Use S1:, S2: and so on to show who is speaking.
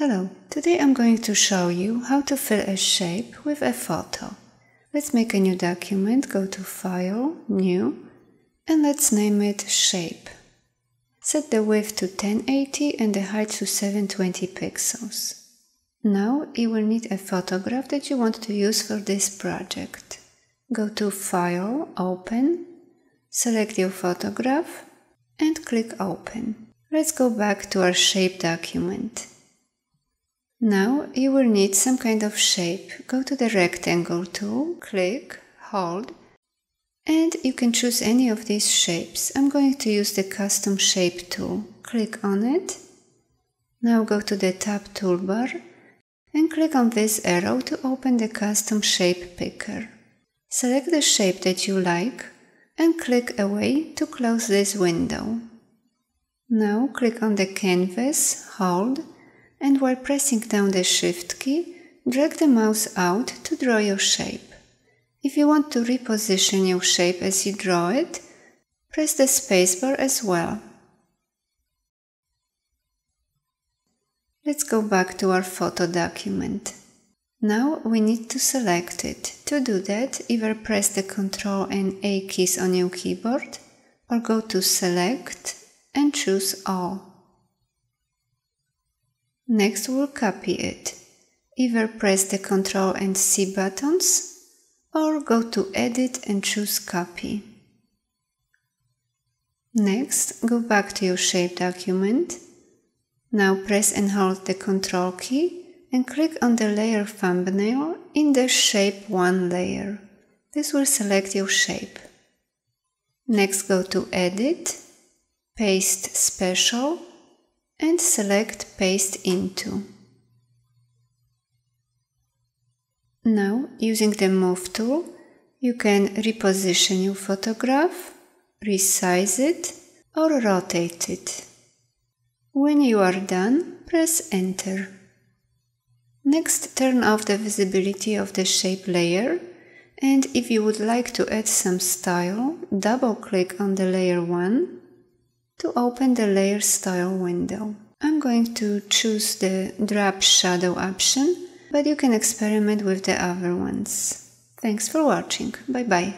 S1: Hello, today I'm going to show you how to fill a shape with a photo. Let's make a new document, go to File, New, and let's name it Shape. Set the width to 1080 and the height to 720 pixels. Now you will need a photograph that you want to use for this project. Go to File, Open, select your photograph, and click Open. Let's go back to our shape document. Now you will need some kind of shape. Go to the rectangle tool, click, hold, and you can choose any of these shapes. I'm going to use the custom shape tool. Click on it. Now go to the tab toolbar and click on this arrow to open the custom shape picker. Select the shape that you like and click away to close this window. Now click on the canvas, hold, and while pressing down the Shift key, drag the mouse out to draw your shape. If you want to reposition your shape as you draw it, press the spacebar as well. Let's go back to our photo document. Now we need to select it. To do that, either press the Ctrl and A keys on your keyboard or go to Select and choose All. Next we'll copy it. Either press the Ctrl and C buttons or go to Edit and choose Copy. Next, go back to your shape document. Now press and hold the Ctrl key and click on the layer thumbnail in the Shape 1 layer. This will select your shape. Next go to Edit, Paste Special and select Paste Into. Now, using the Move tool, you can reposition your photograph, resize it, or rotate it. When you are done, press Enter. Next, turn off the visibility of the shape layer and if you would like to add some style, double click on the layer 1 to open the layer style window. I'm going to choose the drop shadow option, but you can experiment with the other ones. Thanks for watching. Bye bye.